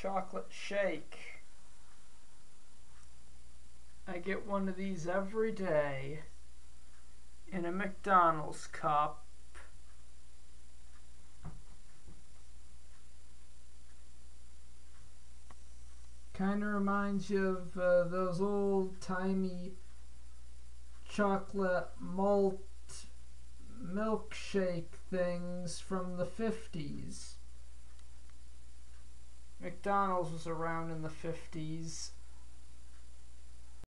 chocolate shake. I get one of these every day in a McDonald's cup. Kind of reminds you of uh, those old timey chocolate malt milkshake things from the 50s. McDonald's was around in the 50s